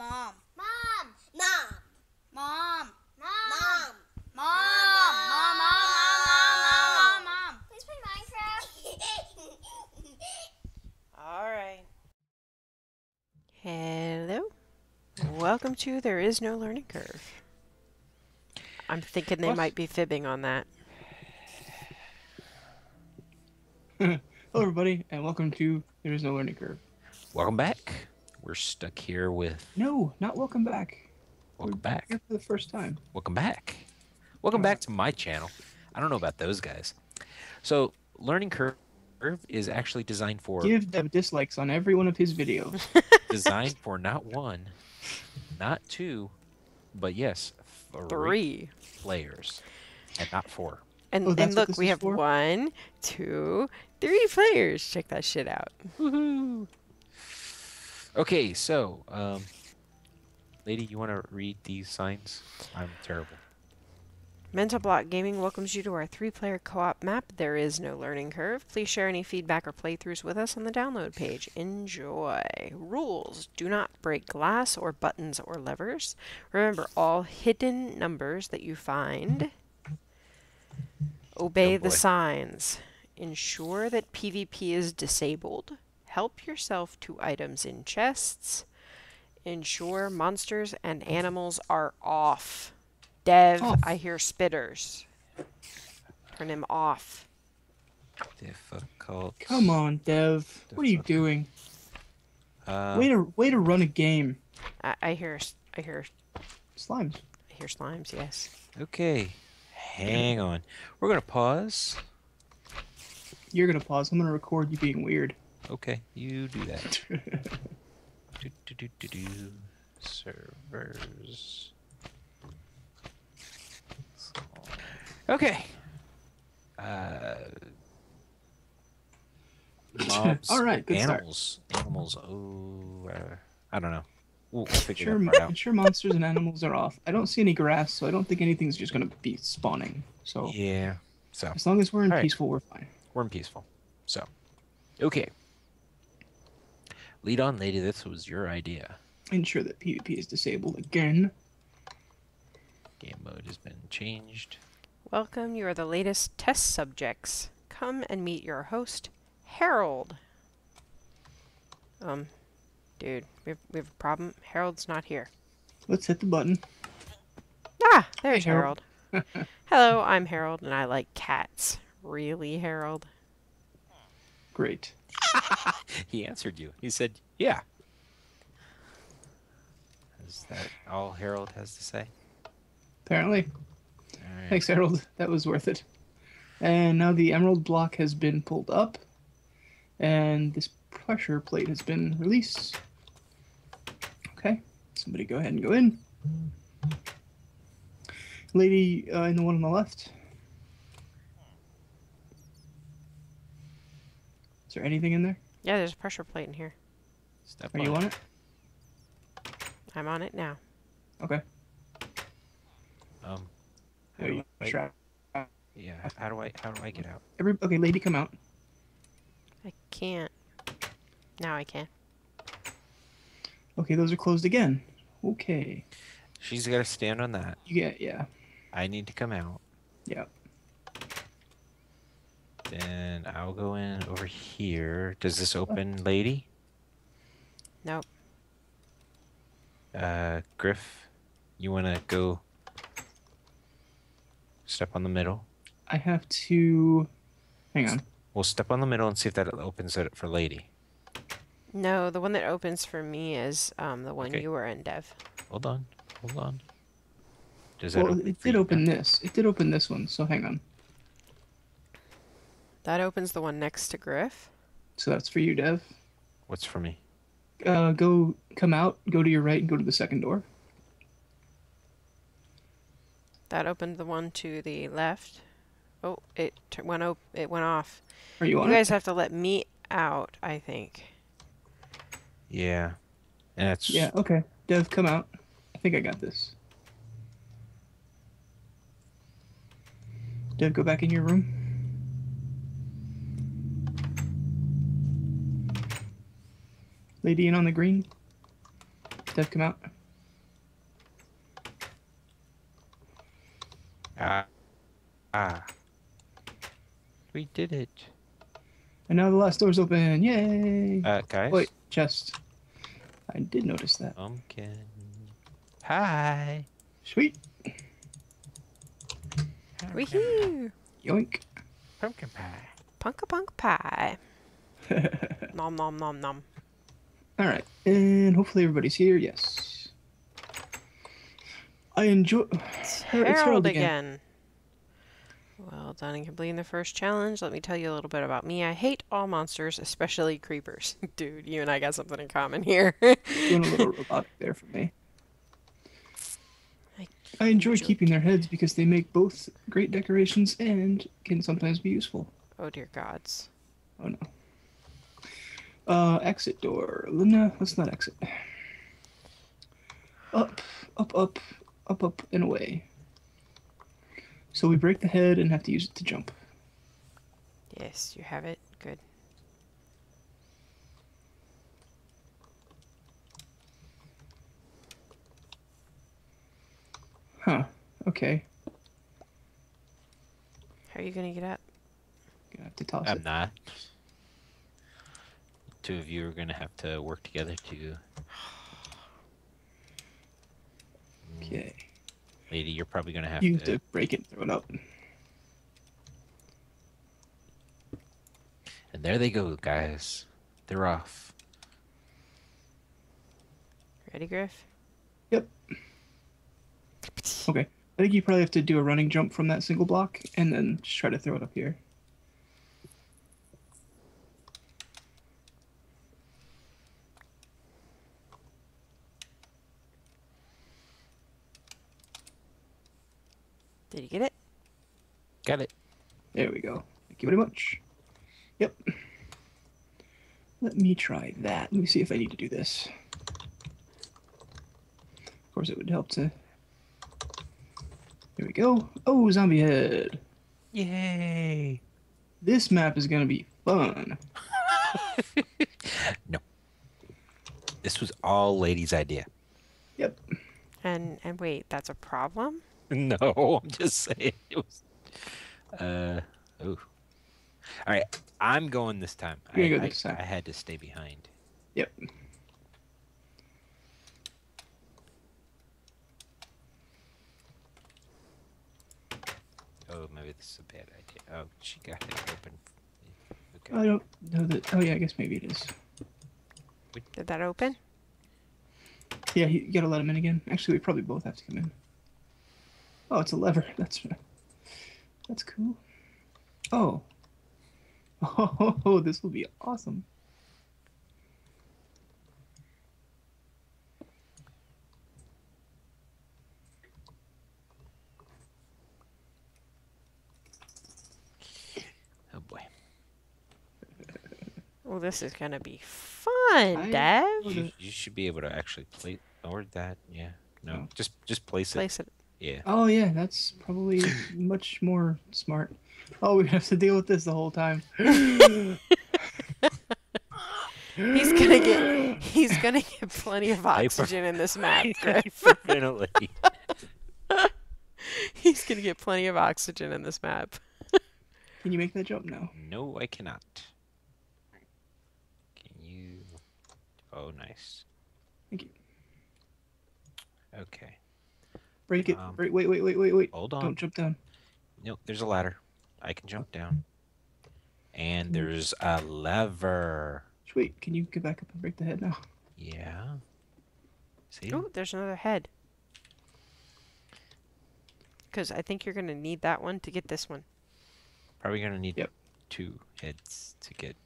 Mom. Mom. Mom. Mom. Mom. Mom. Mom. Mom. Mom. Mom. Mom. Mom. Please play Minecraft. All right. Hello. Welcome to There Is No Learning Curve. I'm thinking they What? might be fibbing on that. Hello, everybody, and welcome to There Is No Learning Curve. Welcome back. We're stuck here with. No, not welcome back. Welcome We're back. Here for the first time. Welcome back. Welcome back to my channel. I don't know about those guys. So, Learning Curve is actually designed for Give Dev dislikes on every one of his videos. designed for not one, not two, but yes, three, Three. players, and not four. And, Oh, and look, we have for? one, two, three players. Check that shit out. Woohoo! Okay, so, um, lady, you want to read these signs? I'm terrible. Mental Block Gaming welcomes you to our three-player co-op map. There is no learning curve. Please share any feedback or playthroughs with us on the download page. Enjoy. Rules. Do not break glass or buttons or levers. Remember all hidden numbers that you find. Obey Oh the signs. Ensure that PvP is disabled. Help yourself to items in chests. Ensure monsters and animals are off. Dev, Off. I hear spitters. Turn him off. Difficult. Come on, Dev. What are you doing? Uh, way to way to run a game. I, I hear, s- I hear, Slimes. I hear slimes. Yes. Okay, hang on. We're gonna pause. You're gonna pause. I'm gonna record you being weird. Okay, you do that. do, do, do, do, do. Servers. Okay. Uh. Mobs. All right, good start. animals. Animals. Oh, uh, I don't know. We'll, we'll Sure, that mo- out. sure. Monsters and animals are off. I don't see any grass, so I don't think anything's just gonna be spawning. So Yeah. So as long as we're in All right. peaceful, we're fine. we're in peaceful. So, okay. Lead on, lady. This was your idea. Ensure that PvP is disabled again. Game mode has been changed. Welcome. You are the latest test subjects. Come and meet your host, Harold. Um, dude, we have, we have a problem. Harold's not here. Let's hit the button. Ah, there's Hey, Harold. Harold. Hello, I'm Harold, and I like cats. Really, Harold? Great. He answered you. He said, "Yeah." Is that all Harold has to say? Apparently. All right. Thanks, Harold. That was worth it. And now the emerald block has been pulled up, and this pressure plate has been released. Okay, somebody go ahead and go in. Lady uh, in the one on the left. Is there anything in there? Yeah, there's a pressure plate in here. Step Are you on it? I'm on it now. Okay. Um. How Are do you I, yeah. How do I? How do I get out? Every okay, lady, come out. I can't. Now I can. Okay, those are closed again. Okay, She's got to stand on that. you get yeah, I need to come out. yeah. Then I'll go in over here. Does this open, lady? Nope. Uh, Griff, you want to go step on the middle? I have to. Hang on. We'll step on the middle and see if that opens it for lady. No, the one that opens for me is um the one Okay. you were in, Dev. Hold on. Hold on. Does that Well, open it did open now? this. It did open this one. So hang on. That opens the one next to Griff. So that's for you, Dev. What's for me? Uh, go come out. Go to your right and go to the second door. That opened the one to the left. Oh, it t- went op- It went off. Are you You on guys it? have to let me out. I think. Yeah. And it's Yeah. Okay. Dev, come out. I think I got this. Dev, go back in your room. Lady in on the green. Dev, come out. Ah. Ah. We did it. And now the last door's open. Yay! Uh, guys. Wait, chest. I did notice that. Pumpkin. Hi. Sweet. Wee-hoo! Yoink. Pumpkin pie. Punka punk pie. Nom nom nom nom. All right, and hopefully everybody's here. Yes. I enjoy. It's Her- it's Harold Harold again. again. Well done in completing the first challenge. Let me tell you a little bit about me. I hate all monsters, especially creepers. Dude, you and I got something in common here. Doing a little robotic there for me. I I enjoy enjoy- keeping their heads because they make both great decorations and can sometimes be useful. oh dear gods. Oh no. Uh, exit door. No, let's not exit. Up, up, up, up, up, and away. So we break the head and have to use it to jump. Yes, you have it. Good. Huh. Okay. How are you gonna get up? Gonna have to toss it. I'm not. Two of you are gonna have to work together to. Okay. Lady, you're probably gonna have You to. have to break it and throw it up. And there they go, guys. They're off. Ready, Griff? Yep. Okay. I think you probably have to do a running jump from that single block and then just try to throw it up here. Get it? Got it. There we go. Thank you very much. Yep. Let me try that. Let me see if I need to do this. Of course, it would help to. Here we go. Oh, zombie head. Yay! This map is going to be fun. No. This was all Lady's idea. Yep. And and wait, that's a problem? No, I'm just saying it was. Uh oh. All right, I'm going this time. I, gonna go I- time. I had to stay behind. Yep. Oh, maybe this is a bad idea. Oh, she got it open. Okay. I don't know that. Oh, yeah, I guess maybe it is. Did that open? Yeah, you gotta let him in again. Actually, we probably both have to come in. Oh, it's a lever. That's that's cool. Oh. Oh, this will be awesome. Oh boy. Well, this is gonna be fun, I- Dev. Oh, You, you should be able to actually place or that. Yeah. No, Oh. just just place it. Place it. Yeah. Oh yeah, that's probably much more smart. Oh, we have to deal with this the whole time. He's gonna get. He's gonna get plenty of oxygen in this map, Griff. Hyperventilate. He's gonna get plenty of oxygen in this map. Can you make that jump? No. no, I cannot. Can you? Oh, nice. Thank you. Okay. Break it. Um, Break. Wait, wait, wait, wait, wait. Hold on. Don't jump down. No, there's a ladder. I can jump down. Hmm. And there's a lever. Sweet. Can you get back up and break the head now? Yeah. See? Oh, there's another head. Because I think you're gonna need that one to get this one. Probably gonna need Yep. two heads to get.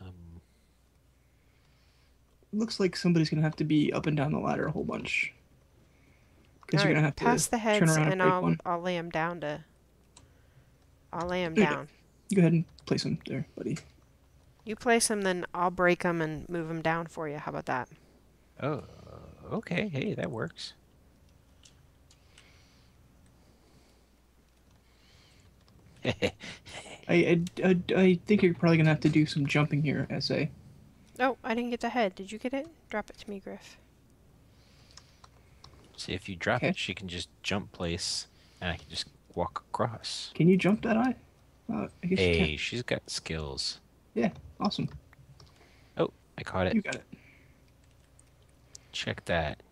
Um. Looks like somebody's gonna have to be up and down the ladder a whole bunch. Because you're Alright, gonna have pass to the turn heads, around and, and I'll one. I'll lay them down to. I'll lay them There you go. down. Go ahead and place them there, buddy. You place them, then I'll break them and move them down for you. How about that? Oh. Okay. Hey, that works. I, I, I, I think you're probably gonna have to do some jumping here, SA. Oh, I didn't get the head. Did you get it? Drop it to me, Griff. See, if you drop Okay. it, she can just jump place, and I can just walk across. Can you jump that high? Uh, I guess you Hey, can. she's got skills. Yeah, awesome. Oh, I caught it. You got it. Check that.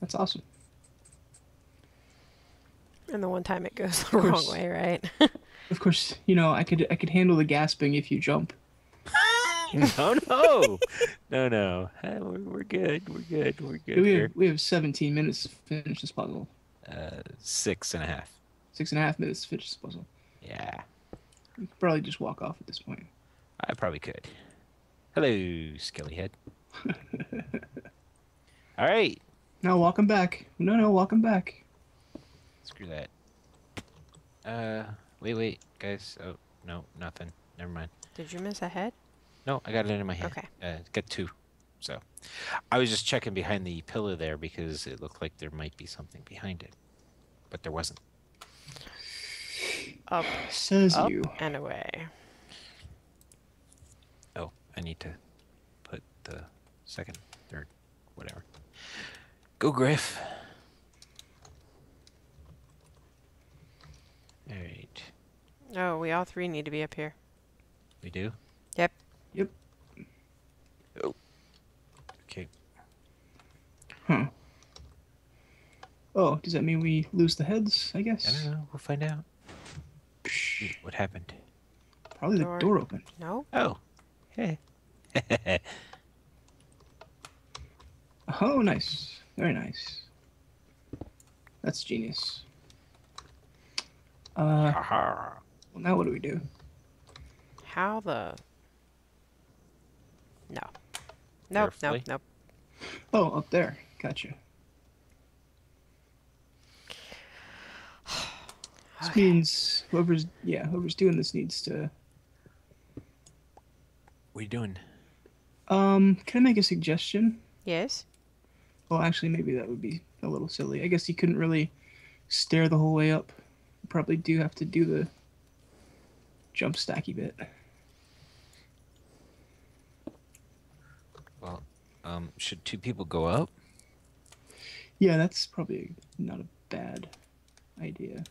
That's awesome. And the one time it goes the wrong way, right? Of course, you know I could I could handle the gasping if you jump. no, no, no, no. Hey, We're, we're good. We're good. We're good we here. have we have 17 minutes to finish this puzzle. Uh, six and a half. Six and a half minutes to finish this puzzle. Yeah, You could probably just walk off at this point. I probably could. Hello, Skillyhead. All right. No, welcome back. No, no, welcome back. Screw that. Uh, wait, wait, guys. Oh, no, nothing. Never mind. Did you miss a head? No, I got it in my hand. Okay. Uh, got two. So, I was just checking behind the pillar there because it looked like there might be something behind it, but there wasn't. Up, Says up, you. and away. Oh, I need to put the second, third, whatever. Go, Griff. All right, Oh, we all three need to be up here. we do. Yep. Yep. Oh. Okay. Huh. Oh, does that mean we lose the heads? I guess? I don't know. We'll find out. Psh, Ooh, What happened? Probably the Door. door open. No? Oh. Hey. Oh, nice. Very nice. That's genius. Uh, well, now what do we do? How the? No. Nope, nope, Carefully. nope. Oh, up there. Gotcha. This means whoever's yeah whoever's doing this needs to. What are you doing? Um, can I make a suggestion? Yes? Well, actually, maybe that would be a little silly. I guess you couldn't really stare the whole way up. You probably do have to do the jump stacky bit. Well, um, should two people go up? Yeah, that's probably not a bad idea.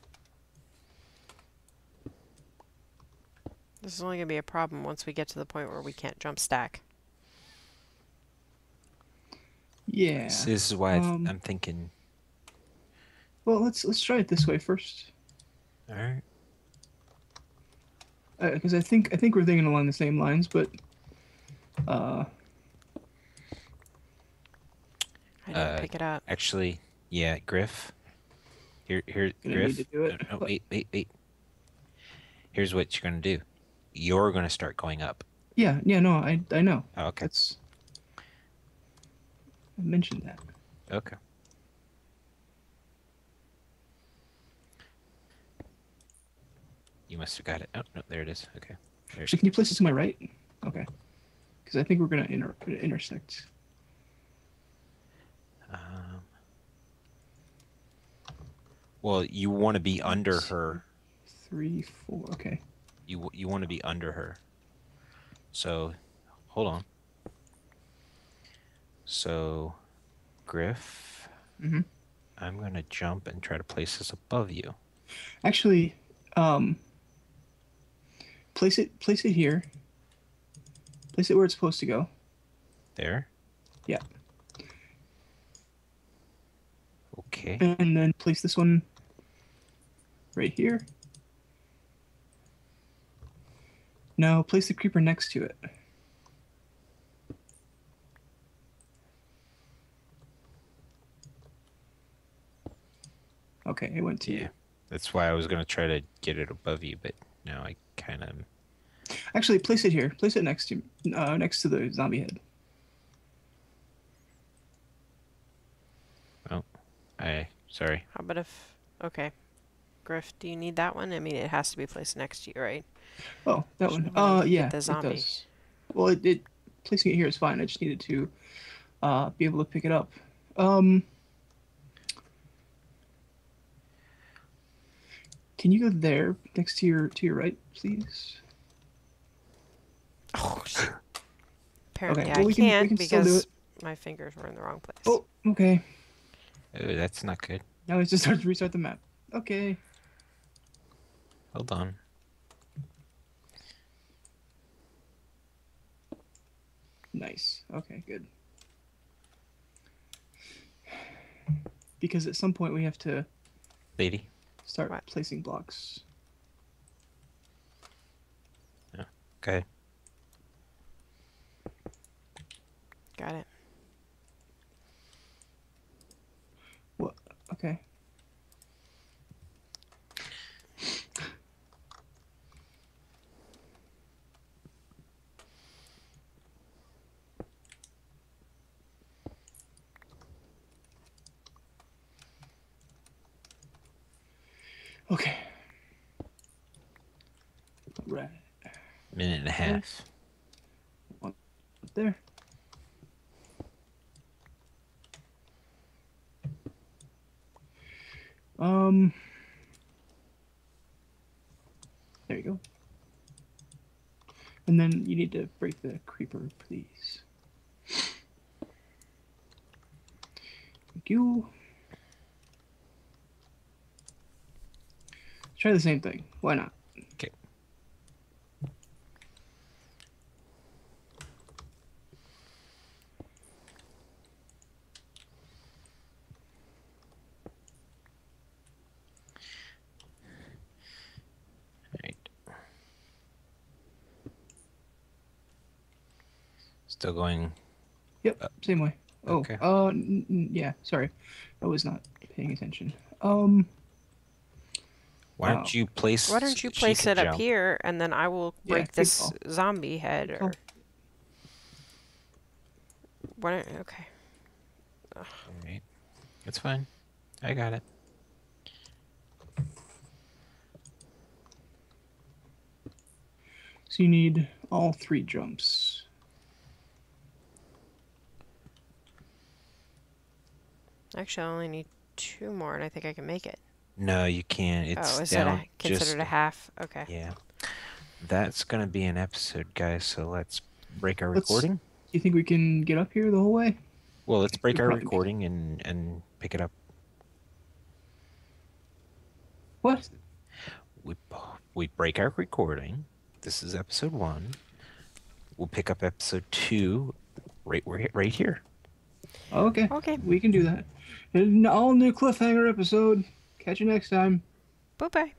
This is only going to be a problem once we get to the point where we can't jump stack. Yeah. So this is why I th- um, I'm thinking. Well, let's let's try it this way first, All right. because I think I think we're thinking along the same lines, but uh, I didn't Uh, pick it up. Actually, yeah, Griff. Here, here, Gonna Griff. need to do it. No, no, wait, wait, wait. Here's what you're gonna do. You're gonna start going up. yeah, yeah, no, I I know. Oh, okay. That's I mentioned that. Okay. You must have got it. Oh no, there it is. Okay. There. Actually, can you place it to my right? Okay, because I think we're gonna inter- intersect. Well, you want to be under her. Three, four. Okay. You you want to be under her. So, hold on. So, Griff, mm-hmm. I'm gonna jump and try to place this above you. Actually, um, place it place it here. Place it where it's supposed to go. There. Yeah. Okay. And then place this one right here. No, place the creeper next to it. Okay, it went to Yeah. you. That's why I was gonna try to get it above you, but now I kind of. Actually, place it here. Place it next to uh, next to the zombie head. Oh, I sorry. How about if. Okay. Griff, do you need that one? I mean, it has to be placed next to you, right? Oh, that one. we Uh, yeah, the it does. Well, it, it placing it here is fine. I just needed to uh, be able to pick it up. Um, can you go there next to your to your right, please? Oh, shit. Apparently, well, I we can, can't can still because my fingers were in the wrong place. Oh, okay. Oh, that's not good. Now it just starts to restart the map. Okay. Hold on. Nice. Okay, good. Because at some point we have to Lady. start What? placing blocks. Yeah. Okay. Got it. What? Okay. Okay. Right Minute and a half. up there. Um. There you go. And then you need to break the creeper, please. Thank you. Try the same thing. Why not? Okay. Right. Still going. Yep, Uh, same way. Oh, okay. uh, yeah. Sorry, I was not paying attention. Um, Why don't you place? Why don't you place can it up here and then I will break good this call. zombie head or call. why don't, okay. Alright. It's fine. I got it. so you need all three jumps. Actually, I only need two more and I think I can make it. No, you can't. Oh, it's oh, is down it a, considered just a half? Okay. Yeah. That's gonna be an episode, guys. So let's break our Let's- recording. You think we can get up here the whole way? Well, let's break we our recording and and pick it up. What? We we break our recording. This is episode one. We'll pick up episode two, right right, right here. Oh, okay. Okay. We can do that. An all new cliffhanger episode. Catch you next time. Bye bye.